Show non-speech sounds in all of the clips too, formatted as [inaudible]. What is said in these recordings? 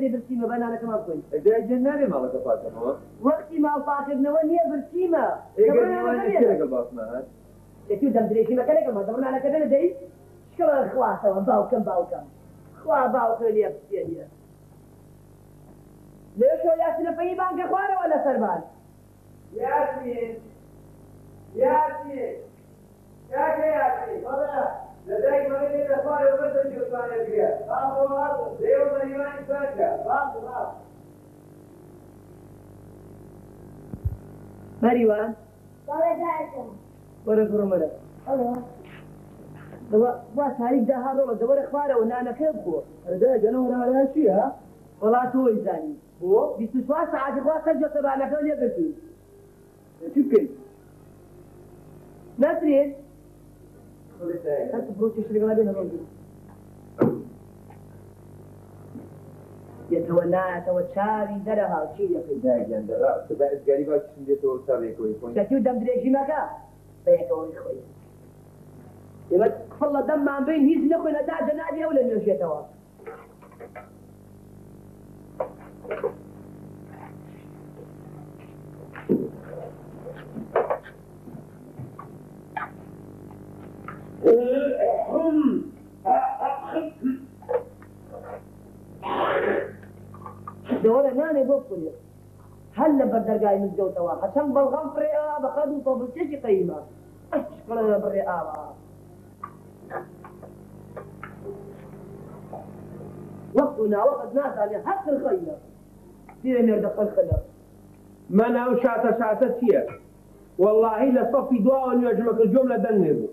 أنا شيء كبير دي برسيمة بنا أنا كمان كويس إذا جناني ما لك فاتح هو وقتي ما فاكرنا وني برسيمة إيه قال لي وين كذا قبض معك يتو دم دريشي ما كان كمان دبرونا أنا كذا دي شكرا خلاصة سربان ياسين ياسين يا كي ياسين لديك مريض الأخبار وبس الجوزان فيها بابو بابو ليو مريوان انت بروش يشري قلبي نروح يتولى يتوشاري درها شيء يقين لا جند لا تبع قريبا كشندي تو سابي كوي كوي شكيو دم دريجي مكا بيك اوري خوي يبقى فالله دم عم بين هيز نخوي نتاع جنادي ولا نرجع توا دولة ناني بوكل هلا بدرجاي من جو توا؟ عشان بلغم فريقة بقدو طب تيجي قيمة. اشكرا بالرئابة وقتنا وقت ناس على حق الخير. سيرة نردق الخير. من أو شاتە شاتە چییە؟ واللهی لە سەفی دوا و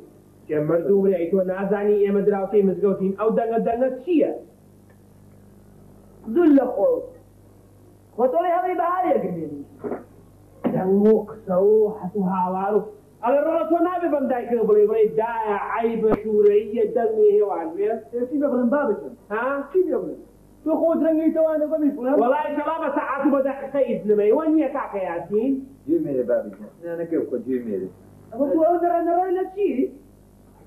کە مردوو برای تۆ نازانی ئێمە دراوسی مزگەوتین ئەو دەنگە دەنگە چییە؟ ذل خوف وطولي هذي بهاي يقبلني دەنگ و قسە و حەت و هاوار و ئەگە ڕۆ تۆ نابێ بەم دایکە بڵێ بڵێ دایە عی بە شوورەیە دەنگی هێوان بێ چی ببرم بابشم ها؟ چی ببرم تو خود رنگی توانه بمی فلان وڵای شەڵا بە سەعات بە دەقیقە ئیزنمەی وە نییە کاکە یاسین جوی میره بابی رأينا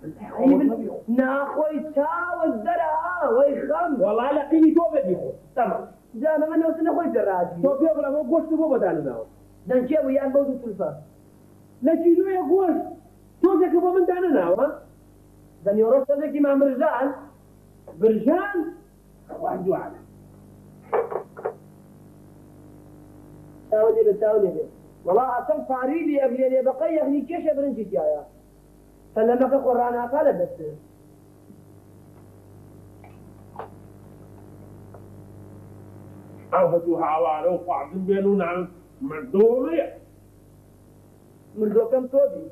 شيء ناخوي تاو الزرع ويخم وڵای لە قینی تۆ بێبی خۆ تمام. زعما ما نوصل ناخوي الراجي تۆ پێ بڵەوە گۆشت بۆ بەدانناوە دان شيء ويان بودو تلفا لە کیلوەیە گۆشت تۆزێکە بۆ من دانەناوە دان يورس هذاك مع مرجان. برژان واحد تاولي بتاولي والله أصلا فاريلي أبلي لي بقى يغني كيش برنجي يا فلما كقرآن قال بس ئەوهەتو هاوارە و خواردن بێن و مردۆڵێ مرزو كم توبي؟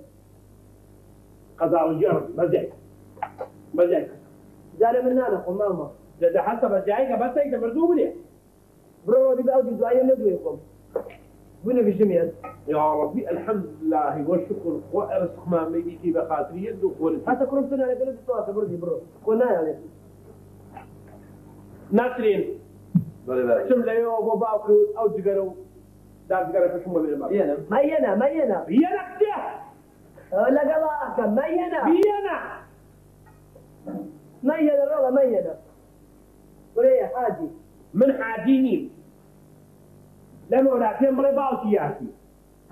قەزاوە جێڕ بەجێ بەجێ زال من نانا قم ماما دەدە حەتە بەجایکە بەسەی دە مردوو بنێ برو دي بأودي دعاية ندويكم بنا في الجميع يا ربي الحمد لله والشكر. وأرزق ما ميديتي بخاطري يدو قولتي حتى كنت أنا قلت الصوت برو. دي برو كنا يعني بله شم لەوێ بۆ باوکە ئەو جگەرە و دادگەرە پشم بە بێمە یعنی ما ينا ما ينا یەنە کتێ لەگەڵا ئەکە مەیەنە بیەنە مەیەنە ڕۆڵە مەیەنە بڕێ حاجی من حاجی نیم لەم وەلا پێم بڵێ باوکی یاسی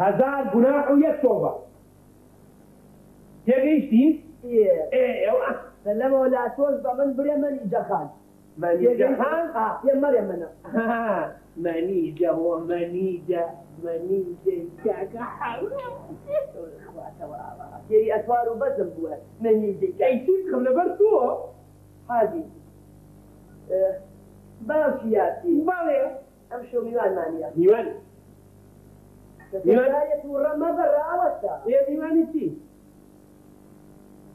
هەزار گوناح و یەک تۆبە تێگەیشتی ئێ ئێوە لەمەوە لا تۆز بە من برێ منی جەخان مەنیجەهان پێ مەرێ منە مەنیجە و مەنیجە مەنیجە کاکە تێری ئەتوار و بەزم بووە منی دیکە ئەیتی بکەم لەبەر تۆ حاجی باوکی یاسی بەڵێ ئەم شو میوانمانە میوان دەایەت و ڕەمە بەڕاوەستا ئێ میوانی چی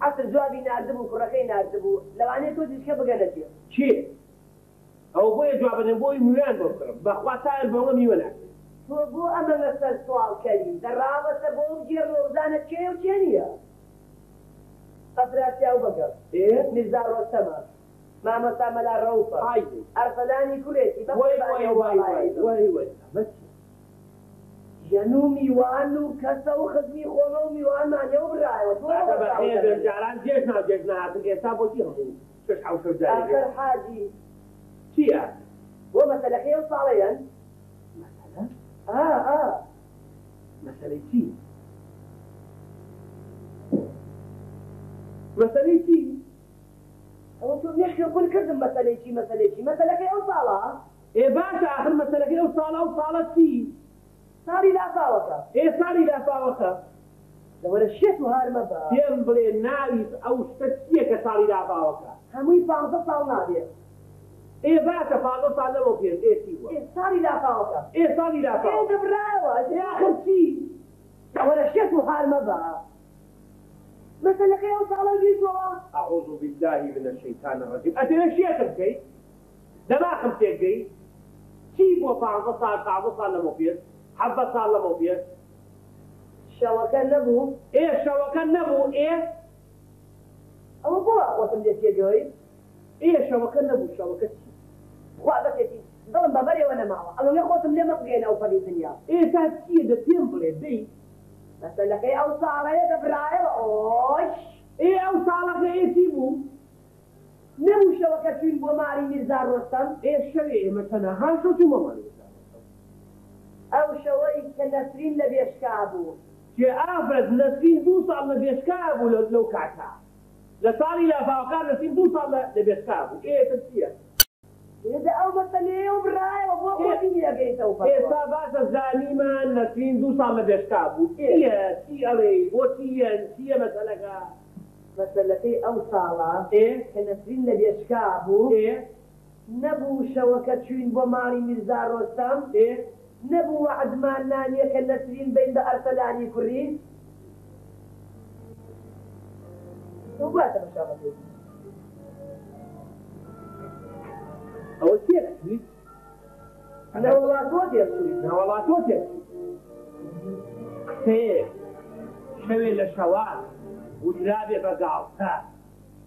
عسر جوابی نردبوو کوڕەکەی نردبوو لەوانێت تۆ دیشکە بگەنەتێ چی ئەو بۆیە جوابەدەن بۆی میوان بۆ بکڕم بەخوا تایە بۆمە میوەنە تۆ بۆ ئەمە لەسەر سوالکەری دەڕاوەسە بۆ گێر ڕۆزانت کێ و چێ نییە قەفراتیا و بەگەر ئێ میرزا ڕۆستەمە مامەسا مەلا ڕەوفە ئای ئەرسەلانی کوڕێتی وای وای وای وای وای وای بەچی ژەن و میوان و کەسە و خزمی خۆمە و میوانمانێ و برایەوە تۆ هذا بخير جاران جيشنا جيشنا هذا كتاب وشي شش حو شو جاي؟ ئاخر حاجی شيء بۆ مەسەلەکەی و ساڵەیەن مثلا؟ ئا ئا مثلا ئەوە تۆ مێشکی کول کردم مەسەلەیکی مەسەلێکی مەسەلەکەی ئەو ساڵە إيه باشا آخر مثلا كده وصالة وصالة شيء ساری لافاوەکە إيه صاري لا فاوخه لەوەرە شێت و هارمە بە تيم بلي ناوي أو شتيه كصاري لا فاوخه هەمووی پانزە ساڵ نابێت إيه باشا فاضل صار له مفيد إيه شيء ئێ ساری لافاوەکە إيه صاري لا ئێ فاوخه دەبرایەوە إيه آخر شيء لەوەرە شێت و هارمە بە مەسەلەکەی ئەو ساڵە گیرتەوە أعوذ بالله من الشيطان الرجيم. أتنا شيء خمسي دما خمسي جاي شيء بو بعض صار بعض صار لما فيه حبة صار لما فيه شەوەکە نەبوو إيه شوكة نبو؟ إيه؟ ئەوە بۆ وەتم لێ تێگەی إيه شوكة نبو؟ شوكة شيء. خوا بەسێتی دڵم بەبەرێەوە نەماوە ئەوە لێ خۆتم لێ مەبگەێنە ئەو فەری دنیا إيه تاس شيء ده تيمبلي بي ئەو ساڵەیە دەبرایەوە ئۆش إيه أو صالح إيه تيبو نەبوو شەوەکە چوین بۆ ماری میرزا ڕۆستەم إيه الشريعة مثلا ها شو تيمو مالي ئەو شەوەی کە نەسرین لە بێشکا بوو شيء أفرد نسين دوصل لبيشكابو لو كعتا لصاري لا فاوكار نسين دوصل لبيشكابو ئەو مەسەلەیە و برایەوە بۆ خۆتی یەگەیتەوە ئێستا باسە زانیمان نەسرین دوو ساڵ لە بێشکا بوو ئەڵێ بۆ چیە مەسەلەکە مەسەلەکەی ئەو ساڵە کە نەسرین لە بێشکا بوو نەبوو شەوەکە چوین بۆ ماری میرزا ڕۆستەم ئێ نەبوو عدمان نانیە کە نەسرین بین بە ئەرسەلانی کوڕی دوباتە بەشاوەێت ئەوە چێ لەوڵات تۆ دێچووی ناوەڵات تۆ تێ قسەیە شەوێ لە شەوان وجرابێ بە گاڵتا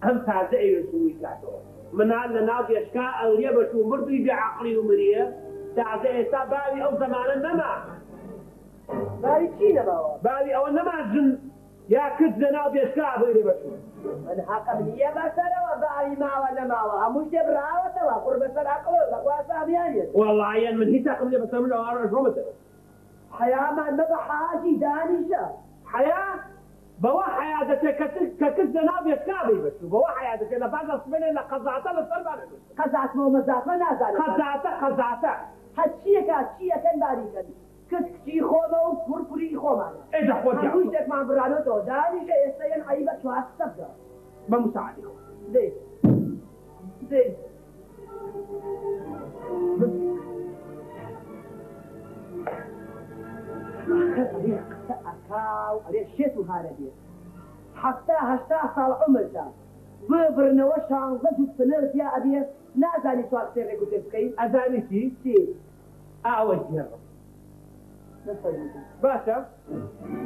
ئەم تازە ئەوێ سوی کاتەوە. منال لە ناو بێشکا ئەوریە بەشوو مردوی بێعقلی و مریە تازە ئێستا باوی ئەو زەمانە نەما. باری چی نەباوە؟ باوی ئەوە نەما جن یا کرد لە ناو بێشکا بێرێ بەشوو من حقم نییە بەسەرەوە باری ماوە نەماوە هەموو شتێ براوەتەوە قڕ بەسەر عقڵ والله من هیچ عقل لێ بەسەر من ئەوە ڕۆمەتەوە حەیامان مەبە حاجی دانیشە حياة؟ بوا حياة ككز نابي كابي بس بوا حياة كنا بعد أصبحنا إلا قزعتا للصربان قەزاتمەوە مەزاتمە نازانێت قزعتا قزعتا هەر چیەکە چیەکەن باریکەن کەس کچی خۆمە و هەموو يا شتێکمان برانەوە دانیشە ئێستا یەن عیبە چواستە بکە بمساعدة دێ دێ ئەرێ شێت و هارە دێت حەفتا هەشتا ساڵ عمردا ببرنەوە شانزە جوت پلرت یا ئەبێت نازانی چوار سێ ڕێگوتێ أذاني تي چی أعوج جرب باشا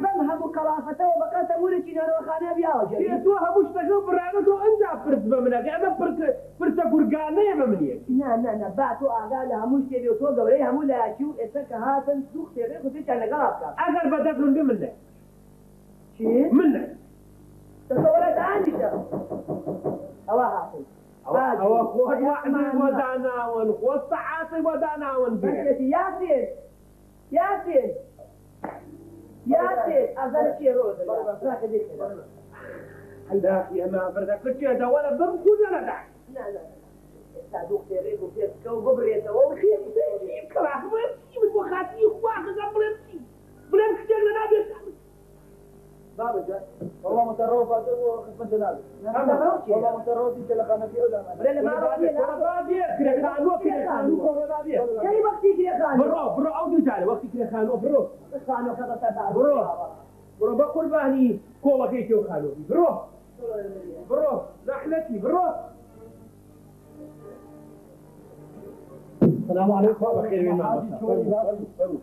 بەم هەموو کەڵافتەوە بەقەتە وورێکی نەرۆخانە بیاوە في تو هموش تجرب برانك وأنت فرت بمنك أنا فرت فرت قرقانة يا بمنيك نا نا نا با تۆ ئاگا لە هەموو شتێ تۆ گەورەی هەموو لایکی و ئێستا کە هاتن دوو خێڕێ خوتێکیان لەگەڵ أقل بدأت من بمنك چی؟ منە تەسەوەرە دانیشە ئەوە هاتن ئەوە خۆ وەعدی بۆ داناون خۆ سەعاتی بۆ داناون بێ یاسین یاسین ئازارە چیە ڕۆژ حيداكي أما بردك كتير ولا بمكوزة لدع ئێستا دوو خێرێک و پێسکە و ببرێتەوە و خێر كراس بلمشي من وخاتي خواخ بلمشي بلم كتير لنا جاي والله متروف هذا هو خدمة جنابي والله متروف انت لقنا في اولى برێ لە ماڕۆ كده خانو كده خانو كده کەی وەختی کرێخان برو برو أو دوجاري وقت كده خانو برو خانۆکە بەسەر برو برو بقول باني كوما كيتو خانو برو برو نحلتي برو السلام عليكم بخير من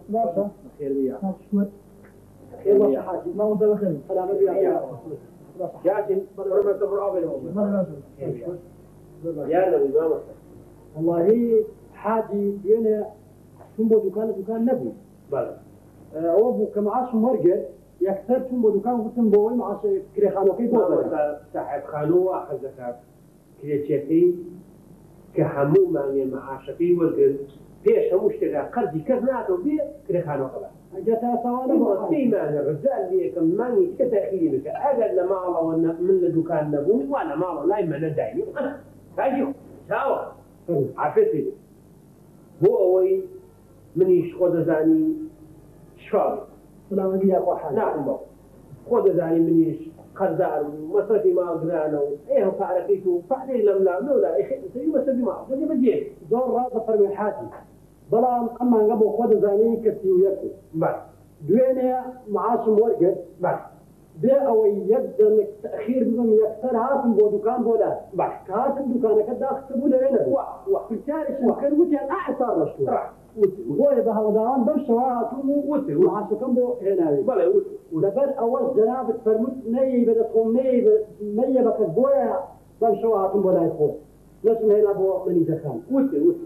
ماشا خير وياك ما وانت بخير سلام عليكم جاكن برو تبرو أبل يا نبي ما والله حاجي بينا تنبو دكان دكان نبي. بلى. عوضو كمعاش مرقة يكثر تنبو دكان وتنبو معاش كريخانو كيف صاحب خانو أخذ زكاة كريتشيتي كهمو معني معاشتي والقل فيش هموش تقع قرضي كذناتو بيه كريخانو قبل جاتا سوالا ديما الرجال ليك ماني كتأخيري بك أجل لما الله وأنا من الدكان نبو وأنا ما الله لا يمنى دايمي هاجيو ساوا عرفتي هو أوي من يشخد زاني شفاوي سلام عليكم يا اخو حاجي نعم بابا. خد زاني من يش قرزار مصرفي ما قرانا إيه فعلتيتو فعلي لم لا لا أخي سيما سبي ما بدي بدي زور راد فرمي حاجي بلا أما نقبو خود زاني كسي ويكسي بعد دوينة معاش مرقة بعد بێ ئەوەی یەک دەنێک تەخیر ببم یەکسەر هاتم بۆ دوکان بۆ لا باش. کاتم دوکانەکە داخت بوو لەوێ نەکەن وتیان ئاسا ڕشتوە راح بۆیە بە هەڵداوان بەم شەوا هاتوم و وتي معاشەکەم بۆ هێناوی بلا وتي جەنابت فەرموت نەیە بەدەستخۆم نەیە مەیە بەکەس بۆیە بەم شەوا هاتم بۆ لای خۆ نەچم هێنا بۆ منیزەکان وتي وتي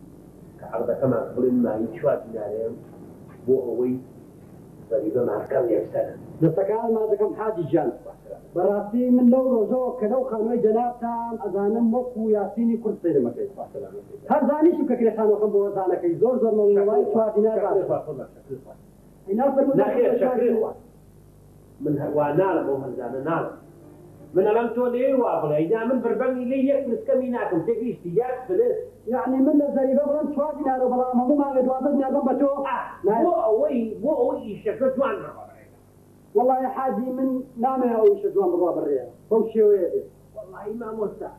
يبري من كعقدة كما قبل ما يشوات نارين بو أوي ضريبة مع كم يسنة دەستەکان ما دەکەم حاجی جان. بەڕاستی من لەو ڕۆژەوە کە لەو خانوۆی جەنابتان ئەزانم وەکو یاسینی کورد سێرمەکەی هەر زانیشم کە کرێخانەکەم بۆ زانەکەی زۆر زۆر مەوای چوار دینار باش اینا فرمود لا خير شكرا. من لم تولي وابل إذا من بربني لي يكفل كميناكم تجيش تجاك فلس يعني من لە زەریبە بڵم چوار دینار و بەڵام هەموو ماگە دوازە دینارم بە تۆ مو أوي مو أوي شكرا جوان والله حاجی من نامێ ئەویشە جوان بڕوا بڕێ بەو شێوەیە بێت والله ما موسى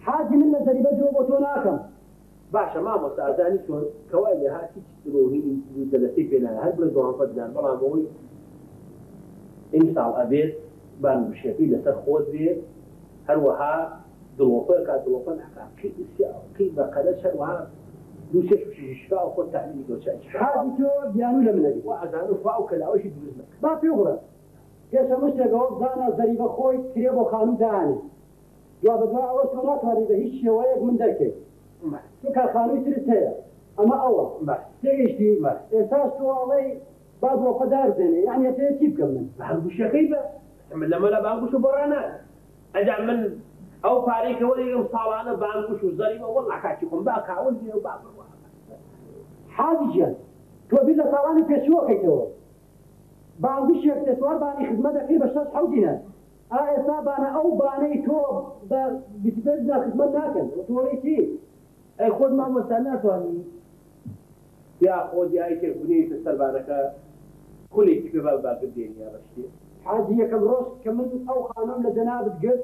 حاجی من بۆ تۆ ناکەم باشا ما موسى أزاني شلون كوالي هاتي تروهي دلسي بينا هل بلدوان فدنا بلا موي. إن شاء الله أبيت. بان بشيكي لسر خود بيت هل وها دلوفر كا دلوفر نحكا كي إسياء كي بقدش هل وها دوشش وشي شفاء وخد تعليم دوشش حاجی تۆ بیانو لە منەبی وأزانو فاو كلا وشي دوزنك با پێغڕە پێشە مشتێکەوە زانە زەریبە خۆی کرێ بۆ خانوو داانێ دوا بەدوا ئەوە تۆ ناتوانانی بە هیچ شێوەیەک من دەرکەیت تو کارخانووی ترت هەیە ئەمە ئەوە تێگەشتی ئێستاش تۆ ئەڵەی با بۆ دارزێنێ یعنی پێ چی بکەم من؟ من لەمە لە بانگوش و بڕانە ئەجا من ئەو پارێکە وەرێگەم ساڵانە بانگوش و زەریبە وەڵا کاچی خۆم با کاون دێ و با حاجیان تۆ بیر لە ساڵانی پێشوەکەیتەوە بانگوشێک دەسوار بانی خزمە دەکەی بە شەش حەوتینە ئا ئێستا بانە ئەو بانەی تۆ بە خزمەت ناکەن تۆڵی چی ئەی خۆت مامۆستا ناتوانانی یا خۆ دیایکێ بنیتە سەربارەکە کولێکی پێ باگردێنی یا بەشتێ حاجی یەکەم ڕۆژ کە من ئەو خانم لە جەنابت گرت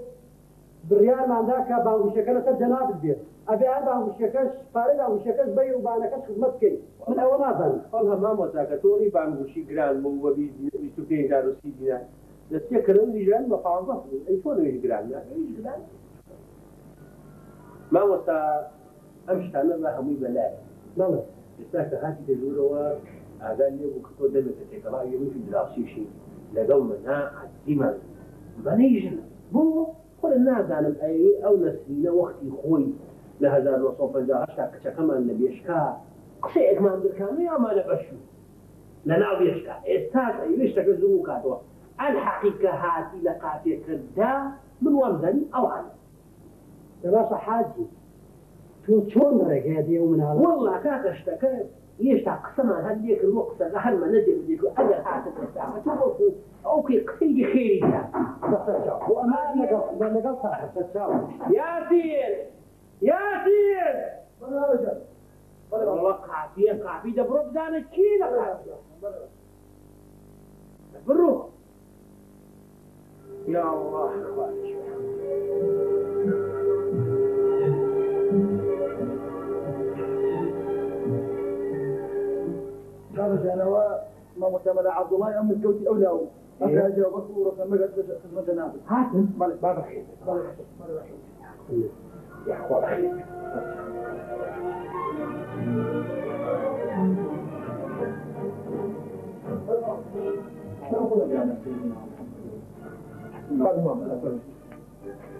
بڕیارماندا کە بانگوشەکە لەسەر جەنابت بێت ئەبێ هەر باوشەکەش پارە باوشەکەش بەی و بانەکەش خزمەت بکەیت من ئەوە نازانم والله مامۆستاکە تۆڕی بانگوشی گران بوو بە بیست و پێنج هزار و سی دینار دەستێکردن دیژان بە پازە ئەی تۆ نوێژ گران گران مامۆستا ئەم شتانە بە هەمووی بەلایە بەڵێ ئێستا کە هاتی دەژورەوە ئاگان لێ بوو کە تۆ دەبێتە تێکەڵاوی وشی دراسیشی لەگەڵ منە عزیمان بەنەیژن بۆ خۆر نازانم ئەو نەسلینە وەختی خۆی لە 1950 کچەکەمان لە بێشکا قسەیەکمان درکانە یامانە بەشو لە ناو بێشکا ئێستا وێشتەکە زوو کاتەوە ئەل حەقیکە هاتی لە قاتێکردا من وەمزانی ئەوان باشە حاجی تۆ چۆن ڕێگای دێ و والله کاکە شتەکە هێشتا قسەمان هەندێک وە قسەکە هەرمە نەدێت و ئەگەر هاتە ئێستا ئەو کێ قسەی خێری دا بۆ ئەمە لەگەڵ لەگەڵ ساحەتە چاو ياسين! ياسين! والله قافية قافية دبرو بدانا كيلا قافية برو يا الله. جانوا ما متمنى عبد الله أم الكوتي أولى هذا جاوب صورة ما قد خدمة جنابه هاتم بابا خير. يا أخوان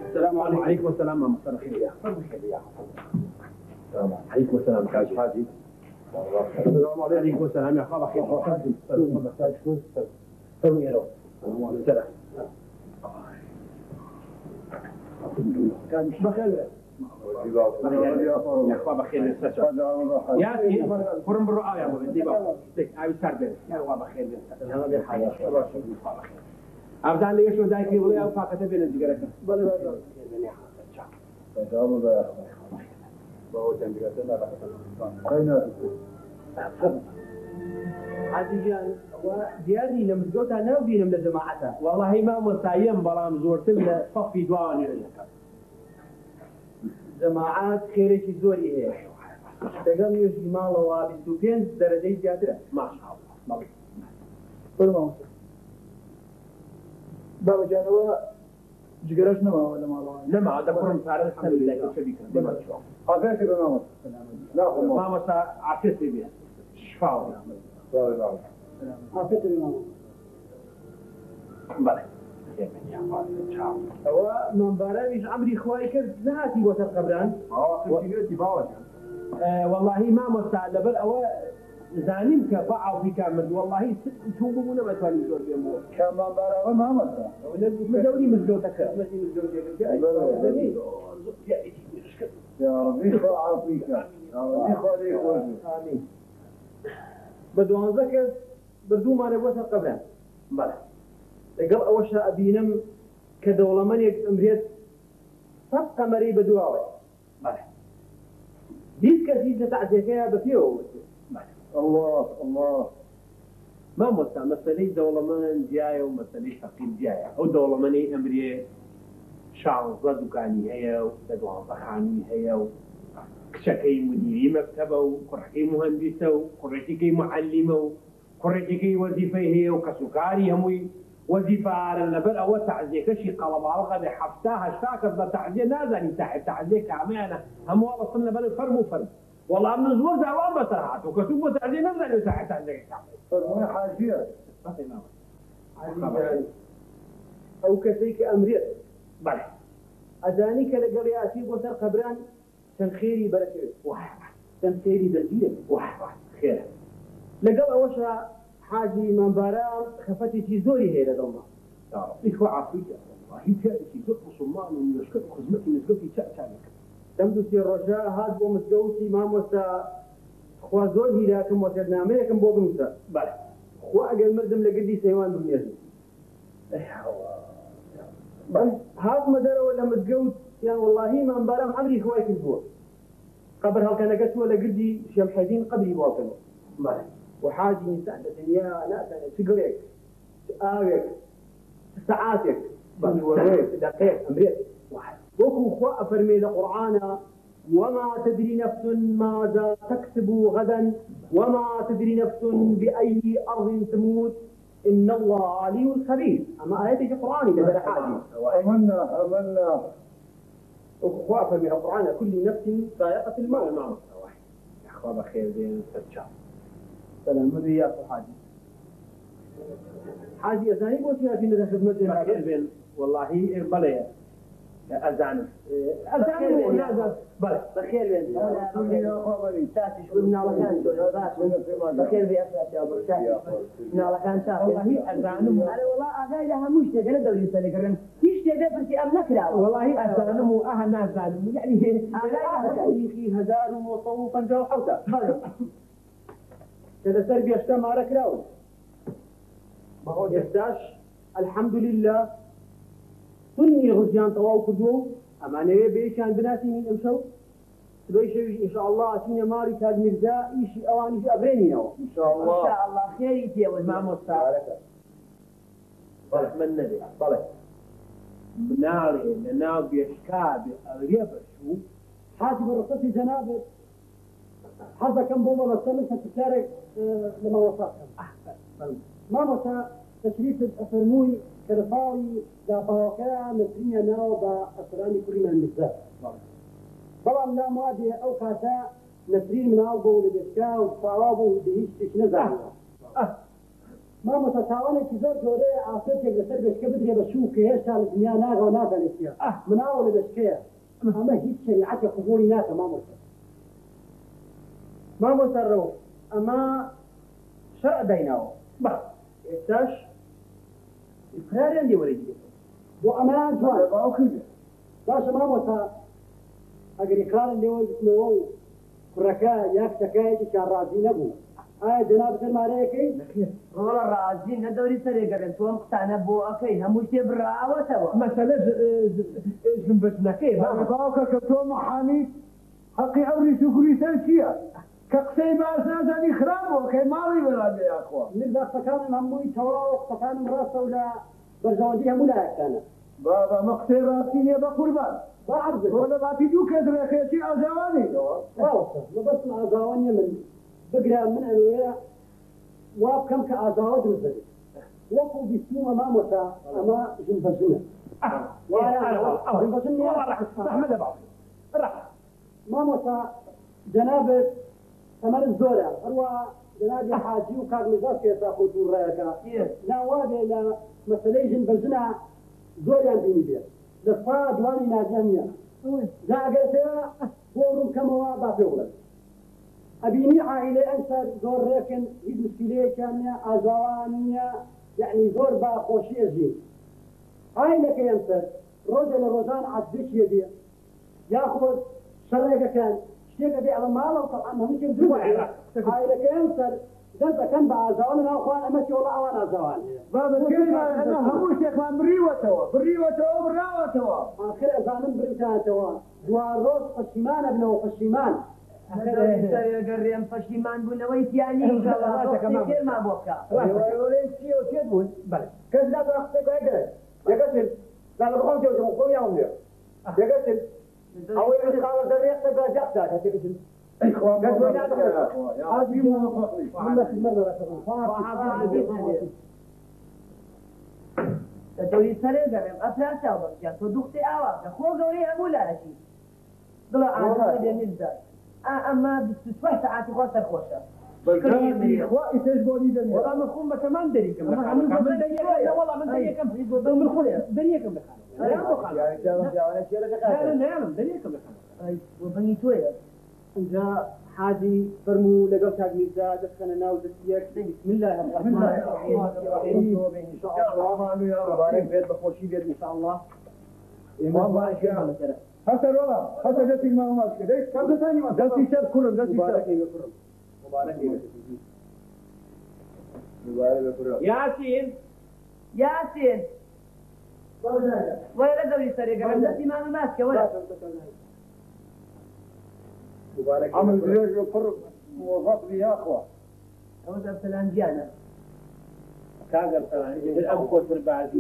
السلام عليكم. وعليكم السلام. ماما مساء الخير. يا السلام عليكم. السلام حاجي حاجي السلام عليكم السلام يا خالة خير حاجي سوي يا رب. السلام. كان مش بخير يا اخوان بخير نستشعر يا سيدي فرم بالرؤى يا ابو بدي بقى اي سرد يا أخوان بخير نستشعر يا حياة ابدا لي شو دايك ولا فاقته بين الجيران عزیزان دیاری لە مزگەوتا ناوبینم لە جەماعەتە والله ما مسايم بلام زورتن لصفي دواني جەماعات خێرێکی زۆری هەیە لەگەڵ نوێژی ماڵەوە پێنج دەرەجەی زیاترە ما شاء الله فرما بابا جانوا جگرش نما ولا ما لما هذا فرم صار الحمد لله كل شيء بكره قافيك بمامة لا ما مسا عافيت بيه شفاء عافێت بمامە بله ئەوە مامبارانیش ئەمری خوای کرد نهاتی بۆ سەر قەبران والله ما مسا لبر أو زانیم که باعو فی کامل والله تو بمونه ما توانی زور بیم كان ما بارا ما يا ربي خو عافيك. يا ربي خو عليك وجه آمین بە دوانزە کەس بردوومانە بۆ سەر قەبران بله لەگەڵ ئەوەشە ئەبینم کە دەوڵەمەنێک ئەمرێت سەد قەمەری بە دواوە بله بیست کەسی لە تەعزیەکەیە بە پێوە الله الله. ما مسا مسألة دولمان جاية ومسألة فقير جاية أو دولمان أمري شانزة دكاني هي ودوان خاني هي كشكي مديري مكتبة وكرحكي مهندسة وكرحكي معلمة وكرحكي وظيفة هي وكسكاري هموي وظيفة على النبل أو تعزية كشي قلب على غدا حفتاها شاكر تعزية نازل تحت تعزية كامينة هم والله صلنا بل فرمو فرم والله من زور زعوان بسرعات وكتب تعزية نازل تحت تعزية كامينة فرمي حاجية ئەو کەسەی کە بله. ئەزانی کە لەگەڵ یاسی بۆ سەر قەبران چەند خێری بەرەکەوێت چەند خێری دەزیرێت خير لەگەڵ ئەوەشە حاجی مامباران خەفەتێکی زۆری هەیە لەگەڵما إخوة عافية والله تأتي زق مسلمان ويشكر خدمتي نسكتي تأتانك دەم دووسی ڕۆژە هات بۆ مزگەوتی مامۆستا خوا زۆر هیراکەم وەسەرنامەیەکم بۆ بنووسە بله. خوا ئەگەر مردم لە گردی سەیوان بمێژم هاتمە دەرەوە لە مزگەوت یان واللهی مامباران ئەمری خوای کرد بووە قبر هەڵکەنەکە چوە لە گردی شەمحەدین قبری بۆکەنەوە بله وحاجی ئینسان لە دنیا ناتانێت چگرێک ئاوێک سعاتێک وەرێک دقێک ئەمرێت وەکو خوا ئەفەرمێ لە قورآانە وما تدري نفس ماذا تكسب غدا وما تدري نفس بأي أرض تموت. إن الله عليم خبير. أما آيات القرآن إذا حاجة. أمنا أمنا وخوافا من القرآن كل نفس ذائقة الموت. نعم. يا أخوة بخير زين ستشاف سلام من رياض حاجي حاجة؟ أزاني في ندخل خدمة بخير بين والله بلى أذان. أزاني ونازل بل بخير بين شوي من الله كان بخير. في أساس يا أبو تاتي من الله كان تاتي والله أزانم أنا والله أغاي لها مش تجنا دولي سنقرن هيش تجنا برتي أم نكرا والله أزانم أهل ناس ظالم يعني تاريخي هزار وصوفا جو حوتا كذا سربي اشتا ما ركراو ما هو يستاش. الحمد لله. سني غزيان طواو كدو أما نوي بيشان بناسي من امشو تبيش إن شاء الله أتينا ماري تاج مرزا إيشي أواني في ابريني نو. إن شاء إن الله شاء الله. خير يتيوز ما مستعد من نبي؟ طلع بناري لناو بيشكاب الريبة شو حاجب الرقصي جنابه حظا كم بوما بس انت تشارك لما وصلت ما متى تشريف الفرموي كرفاوي دا باوكا نسرية ناو با أسراني كل من المزاد بلان لا مادي أو كاتا نسرين من أو بو لبسكا وصوابو دهيش تشنزع ما متتاواني كزور جوري عاصرتك لسر بشكا بدري بشوف كيش على الدنيا ناغا وناغا نسيا من أول لبسكا أما هيك شريعتي قبولي ناتا ما متى ما مسروا أما شرع ديناو بس إيش إقرار اللي وريدي وأما جوان كذا باش ما مسا أجري قال اللي هو اسمه كركا ياك سكاي كان راضي نبو آه جناب الماريكي والله رازين ندوري سنقرن توم قطعنا بو أكي هموش تبرا وسوا مسألة جنبتنا كيف ما باوكا كتو محامي حقي أوري شكري سلسية كقسي ما أساسا إخرامه كي مالي بلاد يا أخوة من ذا سكان هموي توا سكان مراسة ولا برزوندي هم ولا كان بابا مقسي راسيني بقربان بعرض ولا ما تجو كثرة خيتي أزواني واو بس مع زاوية من بقرا من. أنواع واب كم كأزاوج مثل وقوا بسمو ما مسا أما جنبزنا أحمد ثمن الزورة. هو جناب حاجي وكان مزاج يا ساقو توراكا لا وابي لا مسألة جنبزنا زوري عندي بيا لفا دواني ناجمية. لا قلت بورم كما وابا في أبيني عائلة أنسى زور لكن هي مشكلة كان أزوانية. يعني زور با خوشي أزين عائلة كينسى رجل روزان عدش يدي ياخذ شريكة كان شيء بيع ماله طبعا ما ممكن زوا عائلة كينسى ده كان بعزوان أنا أخوان أمشي والله أوان أزوان بابا كلمة أنا هموش يا إخوان بريوة توا بريوة توا براوة توا آخر أزانم بريتان توا دوار روز فشيمان ابنه ندوري سنقرن فشيمان بنوي تياني إن شاء الله كثير ما بوكا كيف لا تخطيك هيك يا قتل. لا لا بخون جوجو بخون يا أمي. يا قتل. أو يمشي قال زريق تبقى جحتا كتير إخوان قد وين هذه موافقني ندوري سنقرن أفراسا وبكا صدوقتي أواك خو قولي همو لا شيء. ضلع عادة بين الزاد أما بستوح ساعات خوصة خوشة بالكامل إخوائي تجبوني دنيا والله من خمة كمان دري كم أما من من خمة دري دري والله من دري كم من خمة دري لا لا لا جاء حاجي فرمو لقوا تاج ميزا دخلنا ناو إن شاء الله إمام بارك يا رب حسن والله حسن جاتي ما هو ماسك ليش كم ثاني ما جاتي شاب كلهم جاتي مبارك يا كرم مبارك يا مبارك يا كرم ياسين. ياسين. ولا دوري سنقرن بس ما ماسكة ولا مبارك عمل زرير يقر موظف لي يا أخوة. أوزع سلانجانا كاغر الأب كوتر بعد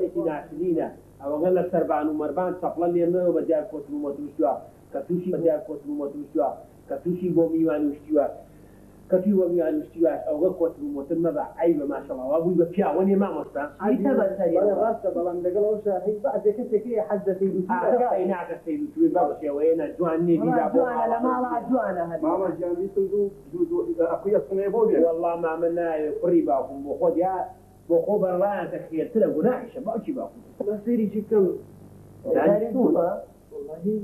إيش ناشلينا أو غلا سربان ومربان شغل لي ما بدي أكوت موت وشوا. کە تووشی بەدیار کۆتم مۆتوشتووە کە تووشی بۆ میوان وشتیوە کەفی بۆ میوان وشتیواش ئەوگە کۆتم مۆتر مەبە ئەی بە ماشەڵەوە بووی بە پیاوەنێ مامۆستا ئیتە بەسەری ڕاستە بەڵام لەگەڵ ئەو شاهی بەعدە کەسێکی حەز دەکەی ناگە سەیری بەڵشێوەیە جوان نێبیدا بۆ جوانە لە ماڵا جوانە هەر ماما گیانویستم دوو ئەقویە سنێ بۆ بێ. والله ما من ناوێ کوڕی باوکم بۆ خۆ یا بۆ خۆ بەڕایان کە خێرترە گوناحیشە باوکی باوکم سێری چی بکەم والله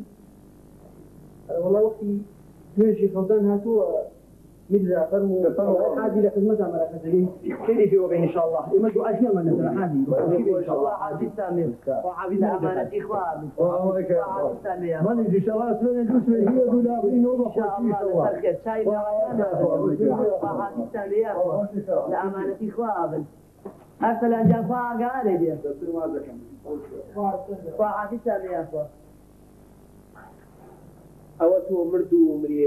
والله وقتی توێژی خەوتان هاتووە. میرزا فرمو حاجی لە خدمەت ئەمەرەکەتەکەی خێری پێوە بێ ئینشاءالله ئێمە دو ئاژنە من نەزرە حاجی الله؟ عزيز سامي وعبيد أمانتي إخوان من إن شاء الله. سنة دوس من هي دولا بين إن شاء الله نسرخي شاي وعزيز سامي لأمانتي إخوان. أرسل أن جان فاق علي دي وعزيز سامي يا أخوان. ئەوە تۆ مرد و مرێ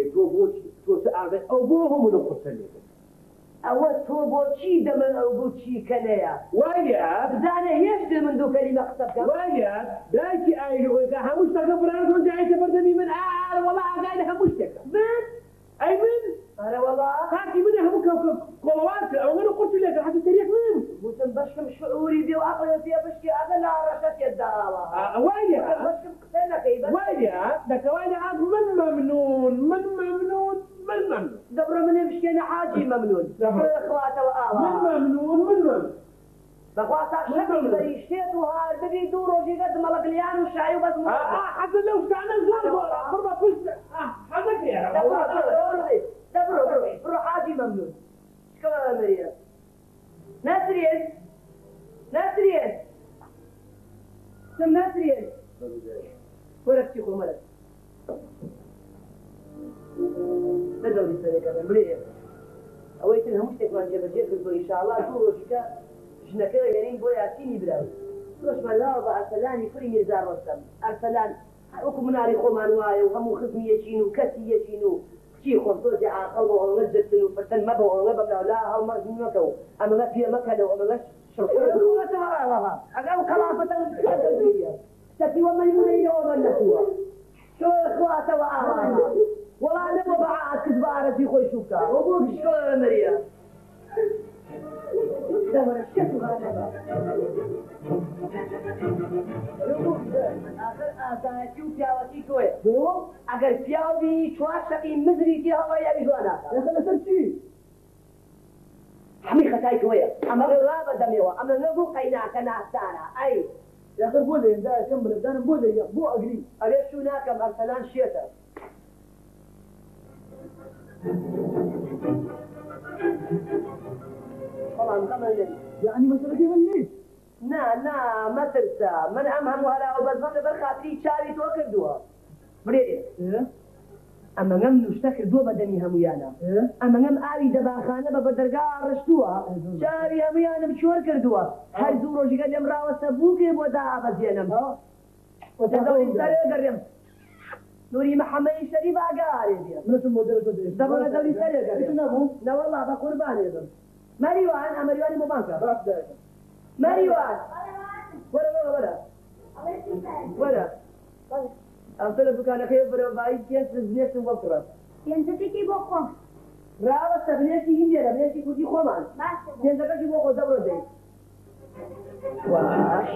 تۆ ئاغی ئەو بۆ هەموو قسە لێ ئەوە تۆ بۆچی دەمن ئەو بچی کەنەیە وایە. بزانە هێش من دوو کەلیمە قسە بکەم. وایە. دایکی ئایلەوەیکە هەموو شتەکە بران تۆ جایتە بەردەمی من ئار وەڵا ئاگای لە هەموو شتێکە. من ئەی من ئەرە وەڵا کاتی منە هەموو کۆڵواتە ئەو من قورس لێکە حەتی تەریق من وتم بەشکم شعوری بێ و عقلە پێ بشتی ئەگە لا ڕەشە تێداوە وایە بەشکم قسە نەکەی بەس وایە دەکەوایە ئاز من مەمنون من مەمنون من مەمنون دەبڕە منێ بشکێنە حاجی مەمنون خواتەوە ئاوا من مەمنون من مەمنون بەخوا تا شەکەی بەریشتێت و هار ببی دوو ڕۆژێگە مەڵەگلیان و شای و بەس حەزە لەو شتانە زۆر بڕ بە پشت. حەزەکرێ دەبڕۆ بڕۆ حاجی مەمنون شکەوە مەریە ناسرێن ناسرێن سم نەدەوری سەرەکەم برێ ئەوەی تر هەموو شتێکمان جێبەجێ کردو ئیشاءالله دوو ڕۆژەکە ژنەکە گەرین بۆ یاسینی براوی تۆشمە لاوە ئەرسەلانی فری میرزا ڕۆستەم ئەرسەلان وەکو مناری خۆمان وایە و هەموو خزمی یەچین و کەسی یەچین و کچی خۆم تۆزی عاقڵ بۆ ئەوڵە جتن و فرتن مەبە ئەوڵە بەبلاولا هەڵمەرز مەکە و ئەمەڵە پێ مەکەنە و ئەمەڵەش شڕوەتەوە ئەگەڵ کەڵافەتە سەتی وەمەلیونەیە وەمە نەتووە شو خواتەوە ئاوانە وڵا نەبە بەعات کرد بە ئارەتی خۆی شوکە وەبۆ شکۆ مەریە ئاسانەتی و پیاوەتی تۆیە بۆ ئەگەر پیاوی چوار شەقی مزری تێ هەڵە یاری جوانە لەسەر چی هەمی خەتای تۆیە ئەمە ڕا بەدەمێەوە ئەمە نەبوو قەیناکە ناستانە ئەی لەسەر بۆ دەێندا کەم برەدانم بۆ دەیە بۆ ئەگری شو ناکەم ئەرسەلان شێتە بەڵام یعنی مەسەلەکەی من نیست نا نا مەترسە من ئەم هەموو هەراوە بەزمە لەبەر خاتری چاوی تۆ کردووە برێ ئەمەگەم نوشتە کردووە بە دەمی هەمویانە ئەمەگەم ئاوی دەباخانە بە بەدەرگا ڕشتووە چاوی هەمویانم چۆر کردووە هەر دوو ڕۆژگە لێم ڕاوەستە بووکێ بۆ دابەزیێنم گەڕێم نوری محەممەدی شەری باگارێ دەبڵە دەوری سەرێ نەوەڵا بە قوربانێ بم مەریوان ئەمەریوانی مۆبانکە باش دایکە مەریوان وەرە وەرە وەرە وەرە ئەمتە لە دوکانەکەی بەرەڤایی پێنج بزنێشتم بۆ کوڕەت پێنجەتێکی بۆ خۆم ڕاوەستە بنێشتی هینێرە بنێشتی کوردی خۆمان باشە پێنجەکەشی بۆ خۆ دەبڕۆ دەی واش؟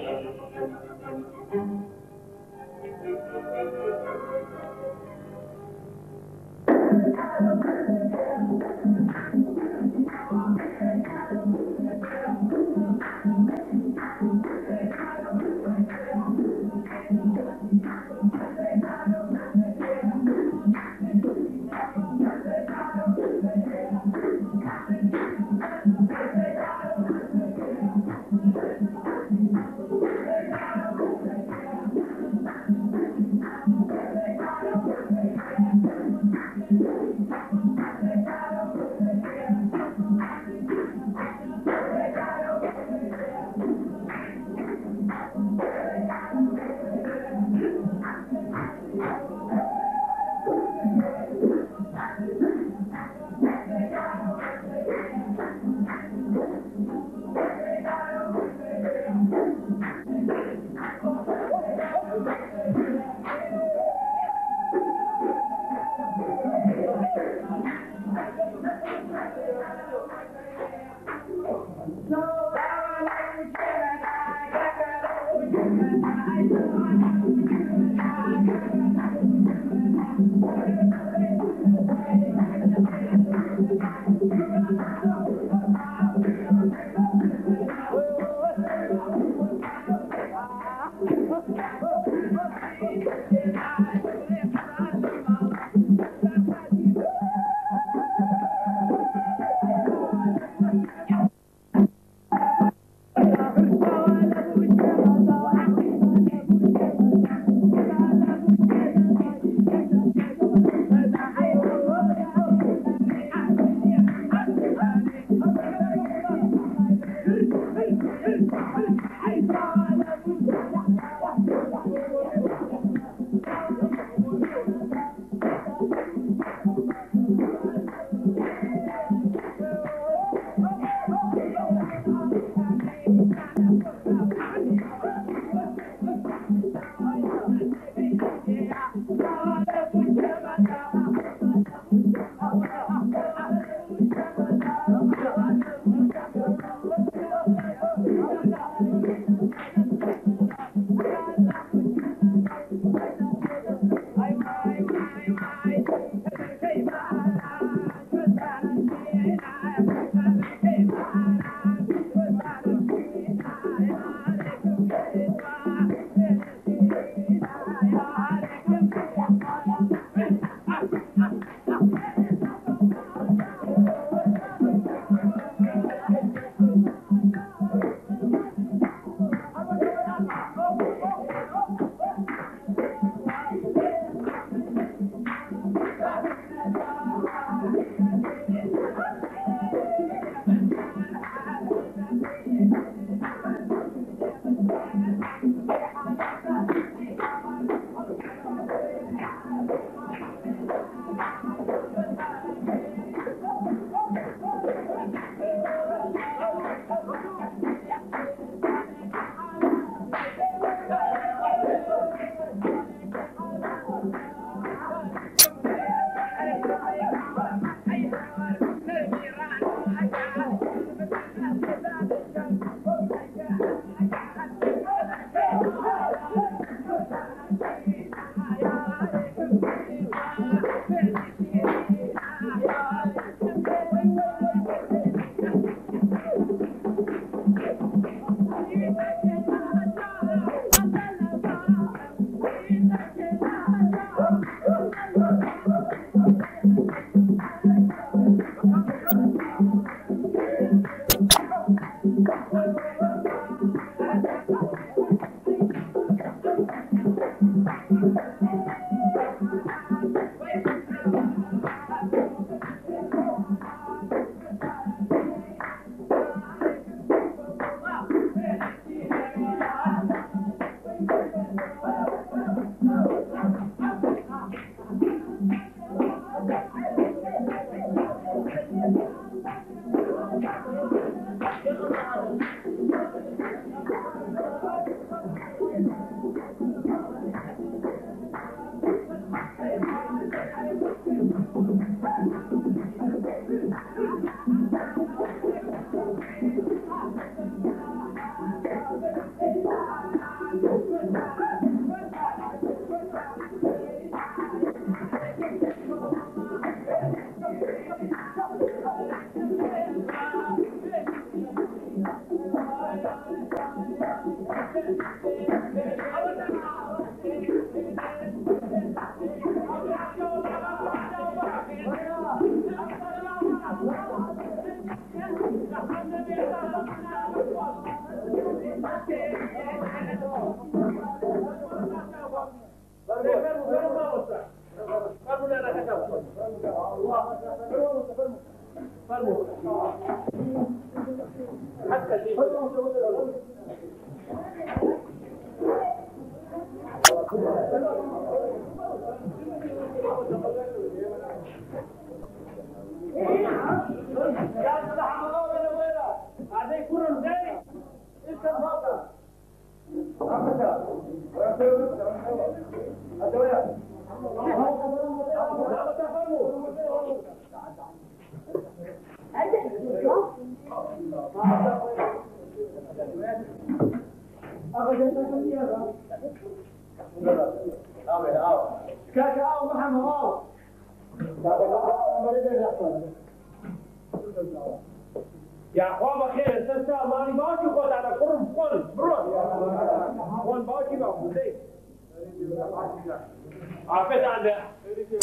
عفت عنده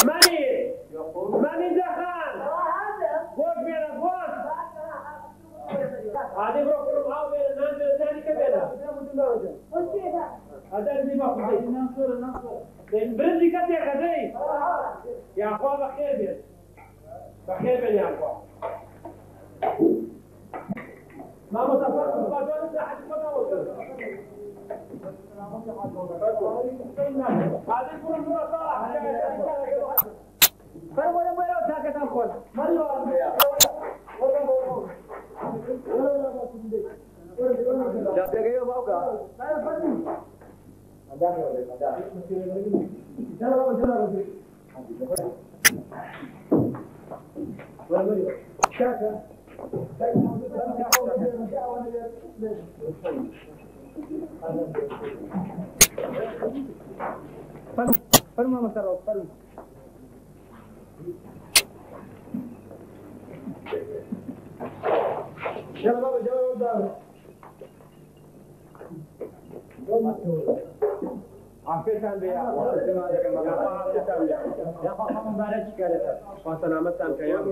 ماني ماني دخان فوق بينا فوق هذه برو كرم هاو بينا نانجل ثاني كبيرة هذا اللي باكي زين برزي كتير كذي يا اخوان بخير بيت بخير بيت يا اخوان ما पर बोले मेरा उठा के सब खोल मर लो आप जाते गए बाप का जाने वाले जा चलो चलो क्या क्या Para, para uma macarrão, para um. Gel baba gel oradan. فرما مسرو فرما يلا بابا جاوب قدام عافيت عن بيع يا اخوان مبارك كانت فاطمه مثلا كيام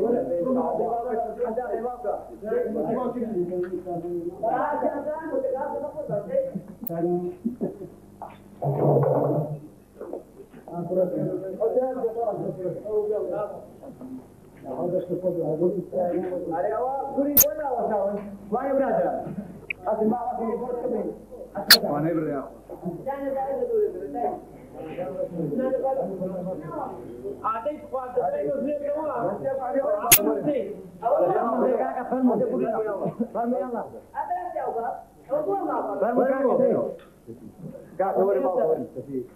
Gata, eu vou levar o Maurício aqui.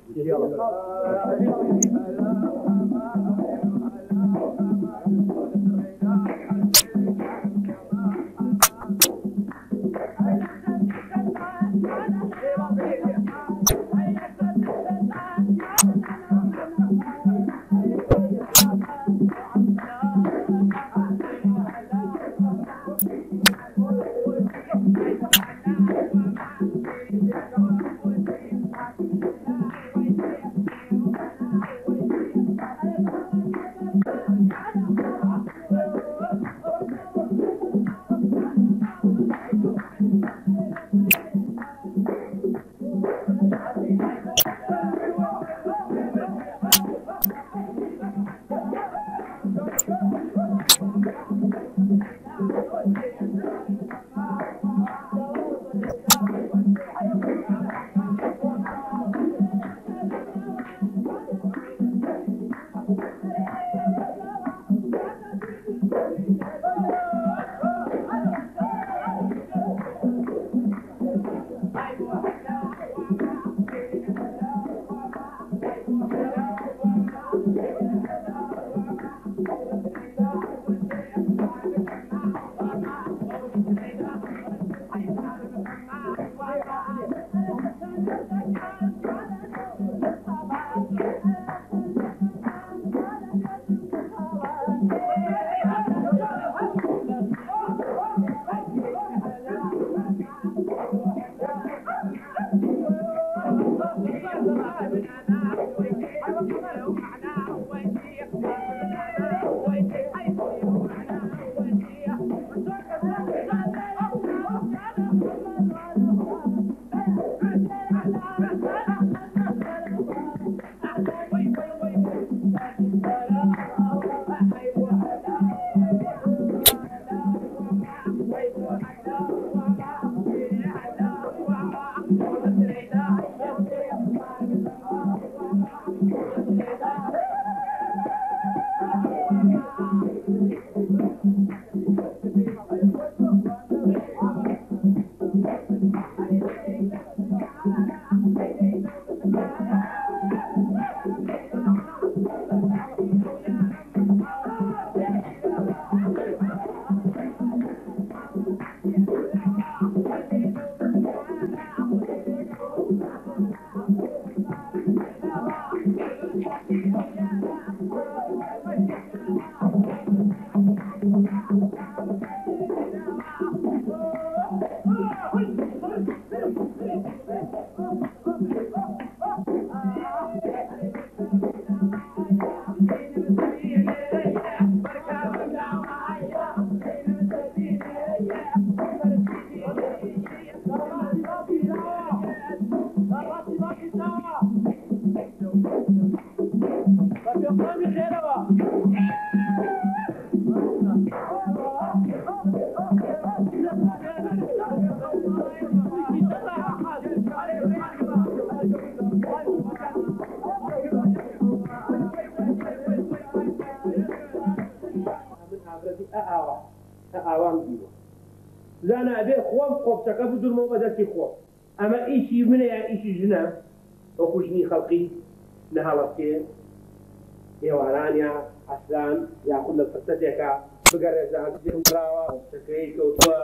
فرسەتێکە بگەڕێزراوە شەکەی کەوتووە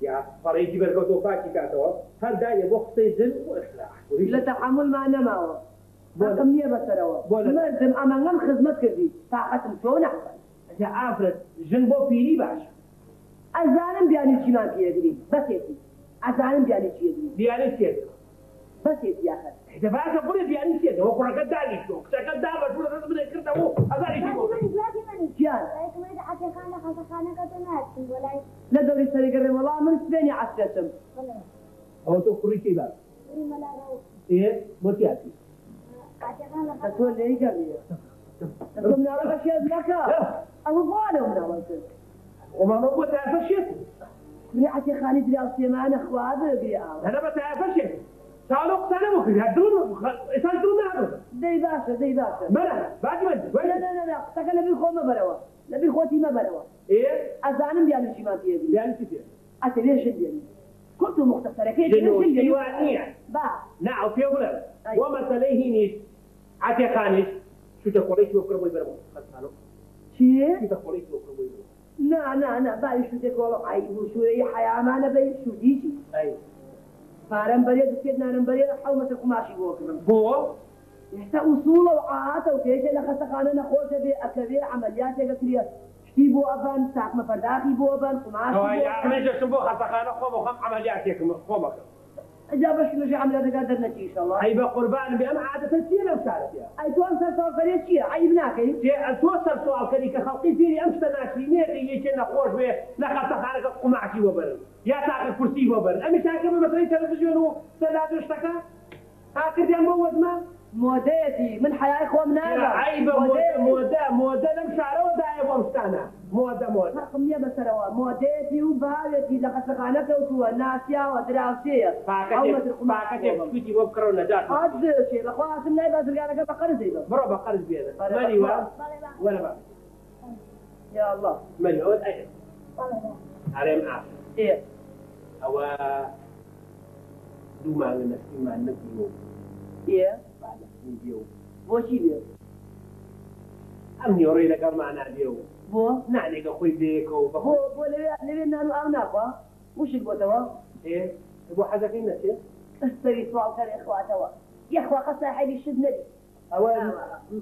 یا پەڕێکی بەرکەوتۆ پاکی کاتەوە هەرداێ بۆ قسەی زن و ئەخلاق لە تەحملمان نەماوە بۆم نییە بەسەرەوە بۆ لە- مردم ئەمەڵەم خزمەت کردی. تاقەتم تۆ نەحوە جا ئافرەت ژن بۆ پیری باش. ئەزانم بیانی چیمان پێگری بەسێتی ئەزانم بیانی چیگری دیانە سێت بەسێتی یاخەت دەباتە بڵێ بیانی سێتەوە کوڕەکە دانی تۆ کچەکە دا بە ژوورە دەست بڵێ کردەوە ئەزاری بۆ گیان لە دەوری سەرگەڕێ وەڵام من سبێنی عسرەتم ئەوە تۆ کوڕی کەی باش ئێ بۆ تیاتی کە تۆ لێی گەڕیە تۆ مناڵەکە شێت نەکە ئەوە بوانە مناڵە کرد ومانۆ بۆ تایفە شێت کوری عەتی خانی دراو سێمانە خوا بگری ئاوە هەنە بە تایفە شێت ساڵۆ قسانە بۆ کرد درون ئێستا درون نابێت دەی باشە دەی باشە بەرە باقی من نە نە نە نە قسەکە لەبیر خۆ مەبەرەوە لەبیر خۆتی مەبەرەوە ئێ ئەزانم بیانی چیمان پێگری بیانی چی پێ ئەتە لێژن دێنی کورت و مختصرەکەی جنوشتی وان نییە با نعم پێ بڵێ وە مەسەلەی هینیش عاتێقانیش شوتە کۆڵێکی وە کڕ بۆی بەرەوە خەسانۆ چیە؟ شوتە کۆڵێکی وە کڕ بۆی بەرەوە نا نا نا. باری شوتێک وەڵە ئای وشورەی حیامانە بەی شودیجی ئەی پارەم بەرێ دەستێت نانم بەرێ حومەتە قماشی بۆ کردم بۆ ئێستا ئوسوڵە و عاتە و پێشە لە خەستەخانە نەخۆشە بێ ئەکەوێ عملیاتێکە کرێ شتی بۆ ئەبان ساقمە پەرداخی بۆ ئەبان قماشی ئەوە بۆ خەسەخانە خۆ بۆ خەم عملیاتێکم خۆ بکەم ئەجا بەش نوێژی عملیاتەکە دەرنەچی ئیشەڵڵا ئەی بە قوربان بێ ئەم عادەتە چیە لەم شارەتە ئەی تۆ ئەم سەر سەوفەرێ چییە عیب ناکەی تێ تۆ سەر سوالکەری کە خەڵقی فێری ئەم شتە ناشرینێتی یەکێ نەخۆش بێ لە خەسەخانەکە قماشی وەبرن یا تاقە کورسی وەبرن ئەمی تاکە بە مەسەی تەلەڤیزیۆن و سەلاتۆ شتەکە هاکردیان بۆ مۆدەیەتی من حیای خۆم ناگەم عیبە مۆدە مۆدە مۆدە لەم شارەوە دایە بۆ شتانە مۆدە مۆدە فەرقم نییە بەسەرەوە مۆدەیەتی و باوێتی لە خەسەخانە کەوتووە ناسیاوە دراوسەیە پاکەتێک سویتی بۆ بکڕەوە نەجات قد شێ لە خواستم نای بازرگانەکە بە قەرزی بە بڕۆ بە قەرز بێنە مەری وە وەرە بە یا الله. مەری ئەوە ئەی هەرێم ئاف ئێ ئەوە دوو مانگە نەسیمان ئێ نبیەوە بۆچی بێ ئەم نیۆڕی لەگەڵمان نابێەوە بۆ نانێکە خۆی بێکەوە بە بۆ لەوێ لەوێ نان و ئاو ناخوا وشک بۆتەوە ئێ بۆ حەزەکەی نەچێت ئەستەوی سوالکەر ئەخواتەوە یەخوا قەسا حەبی شت نەبی ئەوە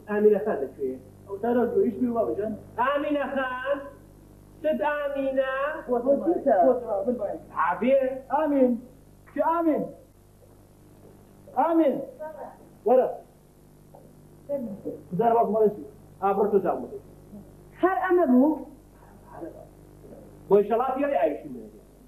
ئامینە خان لەکوێ ئەو تارە گویش بی وابە جان ئامینە خان. شت ئامینە عابێ ئامین چی ئامین ئامین وەرە هەر ئەمە بوو بۆی شەڵاتی یاری ئایشی مێ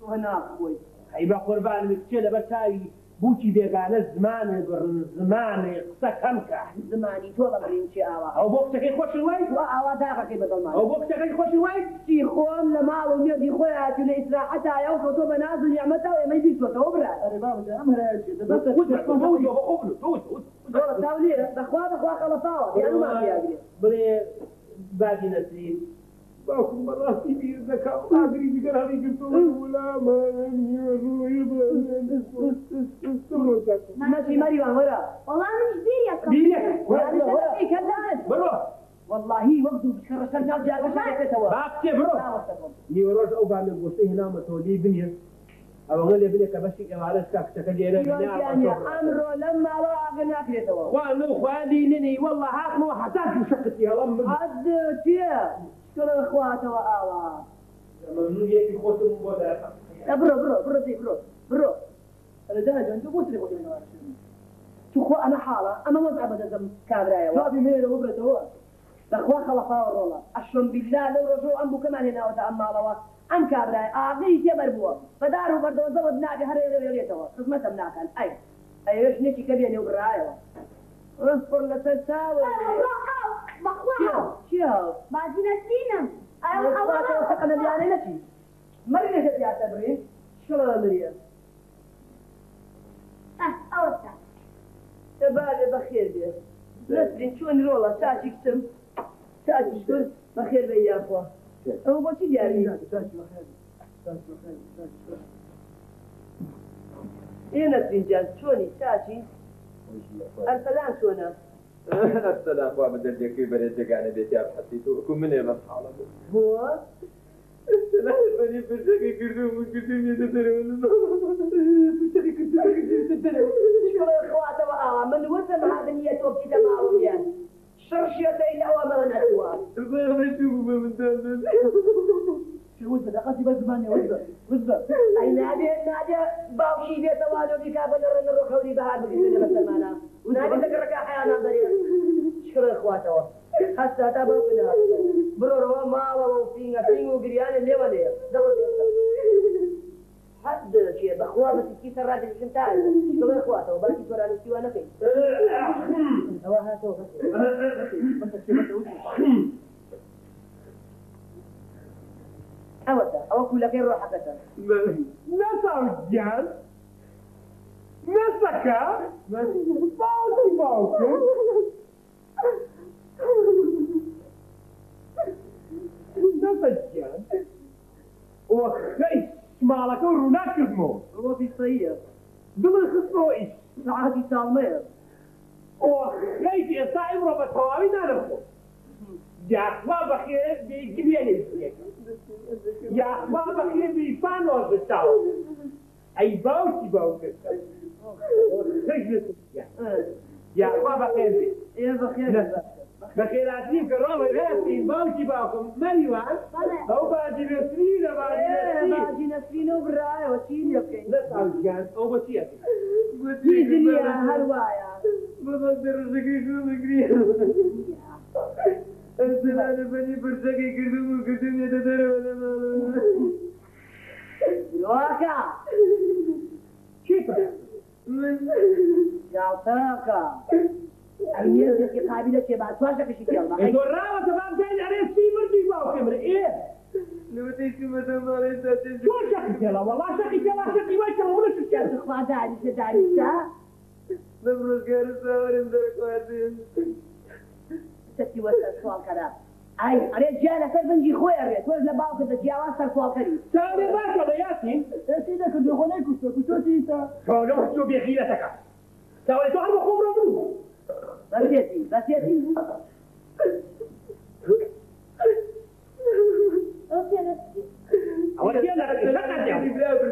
وە ناخۆی ئەی بە قوربان کچێ لەبەر چاوی بووکی بێگانە زمانی برن زمانی قسە کەمکە زمانی تۆ بەگرین چی ئاوا ئەو بۆ کچەکەی خۆشی وای و ئاوا داغەکەی بەدڵمان ئەو بۆ کچەکەی خۆشی وای چی خۆم لە ماڵ و مێردی خۆی هاتی لە ئیسراحەتایە و خۆتۆ بە ناز و نیعمەتەوە ئێمەی بیستوەتەوە برا ئەرێ بابە جان ئەم دەبەستە دۆڵە تاولێ بەخوا بەخوا خەڵەفاوە یانومان بیاگرێت بڵێ بادی نەسرین باوکم بەڕاستی بیر دەکا ئاگری دیگەر هەڵی گرتوڵامە نەچی مەریوان وەرە بڕۆ واللهی وەک دوو بکەڕەسەر ناو جاگەشەکەتەوە با بچێ بڕۆ نیوەڕۆژ ئەو بامێ گۆشتەی هێنامە تۆلی بنێ ئەوە لێ بنێ کە بەشی ئێوارە کا کچەکە لێرە ئەمڕۆ لەم ماڵە ئاگە ناکرێتەوە خوان و خوادی ننی والله هاتمەوە حتاک شقتی هەڵم حد چییە شکڵە خواتەوە ئاوا مەمنونیەتی خۆتم بۆ دەرە بڕۆ بڕۆ بڕۆ دی بڕۆ بڕۆ ئەرێ جان جان تۆ بۆچی خۆی نەوە تو خۆ ئەمە حاڵە ئەمە وەزع بەدەزم کابرایەوە بابی مێرە وبرێتەوە بەخوا خەڵەفاوە ڕۆڵە ئەشم بالله لەو ڕۆژۆ ئەم بووکەمان هێناوەتە ئەم ماڵەوە ئەم کابرای ئاغی تێبەر بووە بەدار و بەردەوەزەوە نابێ هەرێ لێتەوە خزمەتەم ناکەن ئەی ئەوێش نێکی کە بێنێ و بڕایەوە ڕستپڕ لەسەر چاوە چیا سەقەنەبیانە نەچی مەری لێشە دیاتە بڕی شڵە تبالي بخير بيه نسرين شون رولا؟ ساعتي كتم. ساعتي شكر بخير بيه يا أخوة. هو بوشي دياري إيه نسرين جان شوني شاشي الفلان شونا السلام وعمد الجاكي بريد جانا بيتي أبحثيتو كم من يبقى حالة هو بني يتدرون برجاكي كردوم يتدرون شكرا إخواته وآه من وسم هذا نية وبكي تمام يعني شرشية إلى أوامر دون شو صدقتي بس زماني وزر وزر أي نادي نادي باوشي بيت والو بك بنر نروح خوري بهار بكي بس المانا. ونادي ذكرك أحيانا ضرير شكرا إخواته حتى تابع بنا برو روا ما وفينا فينو جريان اللي ولا دور حد شيء بخوا بس كي سرات الشمتال شكرا إخواته وبركي تورا نسيوا نفي هو هاتو أودا أو كل كين روح حقا نسا جان نسكا باوكي باوكي نسا جان وخيش مالك ورونا كرمو هو في صية دل خصو إيش ساعتي سالمير وخيش إصائب ربا توابي نعرفو يا أخوة بخير بيجبيني يا أخوة بخير بيفانو بتاو أي باوكي باوكي خيش نسكا يا أخوة بخير إيه بخير بخيراتي كرامة راسي باوكي باوكم مريوان أو باجي بسرين باجي إيه بسرين باجي نسرين وبراية وشين يبكي نسأل جان أو بسيئة في دنيا هروايا بابا درجاكي كردوم يكريه السلام بني برجاكي كردوم وكردوم يتدرون واكا كيف؟ من يا طاقة. أمير ذكي قابلة شيء بعد فاشك شيء يلا إنتو الراوة تمام تاني عليه سي مرجي باوكي من إيه لو تيجي مثلا ما ليس تجي شو شكي يلا والله شكي يلا شكي وين ولا شو شكي إخوة داري سداري سا نبرز كارو ساورين در قواتين ستي وسط سؤال كلام أي أريد جالة سر بنجي خوي أريد تقول لباوك تجاوز سر سؤال كريم سامي باشا ياسين سيدك الدخول كنت كنت سيتا شو لو شو بيخيلتك سوي تو عم خمر منو بس يدي بس يدي شيء أنا شكا تيجي بلا أنا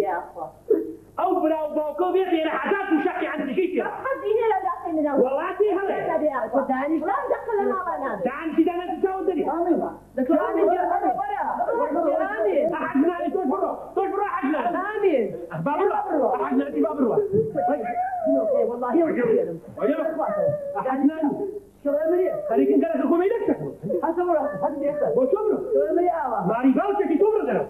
يا أخوة أو بلا باوكو بيخي أنا حاجات وشكي عندي شيء حد هنا داخل من والله تي هلا داني لا دخل ما بنام تعال كده أنا تساوي الدنيا دكتور آمين جاب أنا برا آمين أحدنا توش برا توش برا آمين باب الروح أحدنا أنت باب الروح والله جيرم أحدنا شو مريء خليك انت لك كومي لك حسب مرة حد يحسب وشبرو شو مريء آوة ماري في توبر ده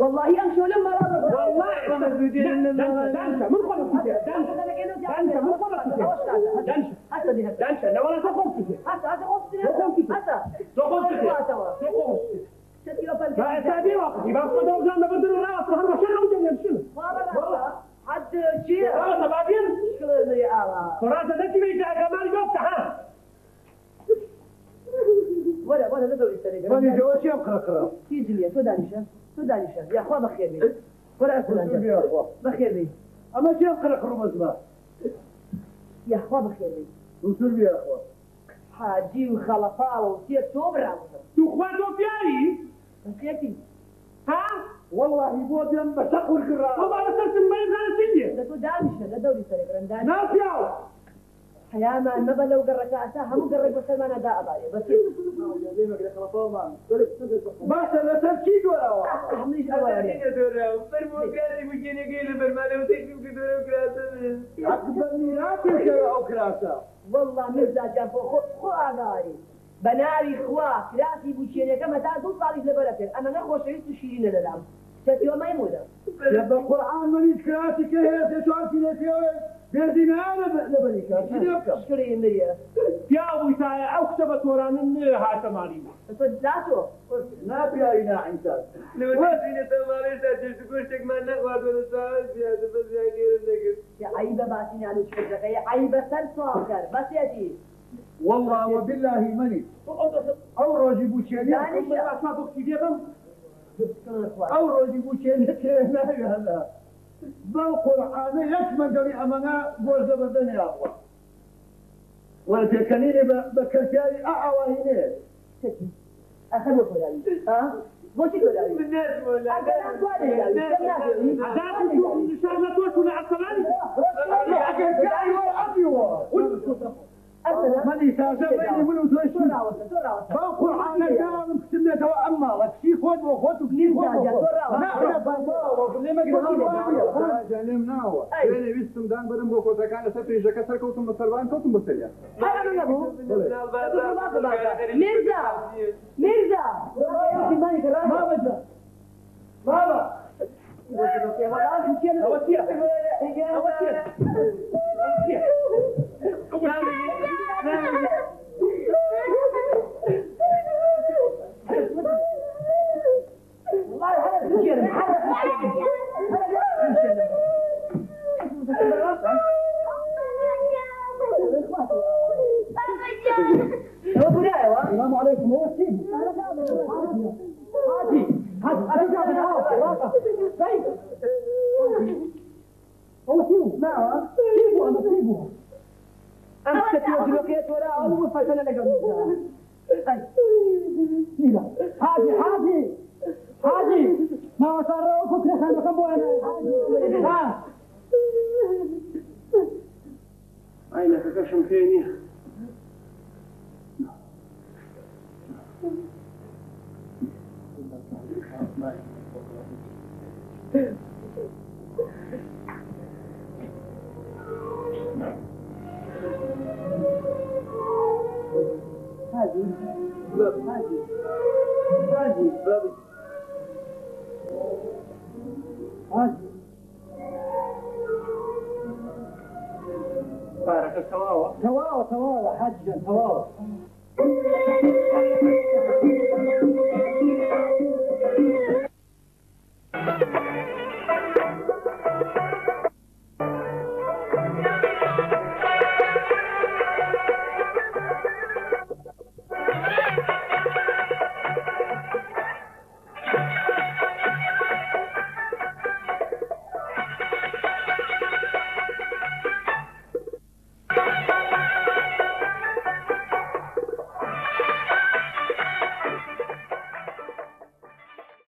والله يمشي لما رابط والله ما دانشا دانشا من خلص دانشا دانشا من خلص دانشا دانشا لا ولا تقوم حتى حتى قصدي حتى تقوم تقوم شتي أفل فأسابيع وقت يبقى صدق جانا بدر الراس هذا شنو جنب شنو والله حد شيء آه بعدين شو مريء آوة فراسة ذكي بيجي كمان جوك ها ولا ولا ندور السنة ماني جواشي أبقى أقرأ تيجي لي سودانيشة سودانيشة يا أخوة بخير بي ولا أسلم يا أخوة بخير بي أما شي أقرأ خروج أسماء يا أخوة بخير بي وصل يا أخوة حاجي وخلفاء وسير توبرا تو خواتو بياري نسيتي ها؟ والله يبود يم بشق القراء والله المريض هذا سنية ده سودانيشة ده دوري سنة برندان ناس ياو حياة ما [laughs] ما لو قرك أسا هم قرك بس ما ندا أبالي بس باشا لا تركيد ولا هم ليش أولي فرموكاتي مجيني قيل برمالي وتيجي كدورة وكراسة أكبر أو كراسة والله مرزا جنب خو خو بناري خوا كراسي بوشيني كما تعدو صالح لبركة أنا نخوش عيسو شيرين للعم شتي وما يمودا يبقى القرآن من كراسي كهية تشعر في نتيوه بيردنا أنا لبنيك شنو يبقى شكرا مريا يا ويسايا أو كتبت وران هاتا مالي صدقاتو ما في أي ناعم تاج لو تجيني تمارين تاجر تقول والله وبالله مني يعني ڕۆژی بچێنە تێ ناوی هەلا بەو قورعانە یەک مەگەڵی ئەمەنا بۆ زەبەدەنێ ئاوە وەرە پێکەنیرێ بە کەسیاری ئاوانینێ أخذ وكلاوي ها؟ بوشي كلاوي من ناس ولا أنا أقوى كلاوي عذاب إن شاء الله توصل على الصلاة مەلی تازە بینی من و توی بەو قورعانە کارم کتنێتەوە ئەمما لە کشی خۆت بۆ خۆت و کشی خۆت جانم ناوە ویستم دان برم بۆ کۆتەکان لەسەر پێژەکە سەرکەوتم بە سەروان کەوتم بە سەریا ميرزا. ميرزا. بابا السلام لا هادي هادي هادي ما صار فكرة خلنا كم ها. عينك كشم فيني؟ هذه هذه هذه هادي بارك السواوة تواوى تواوى حاجة تواوى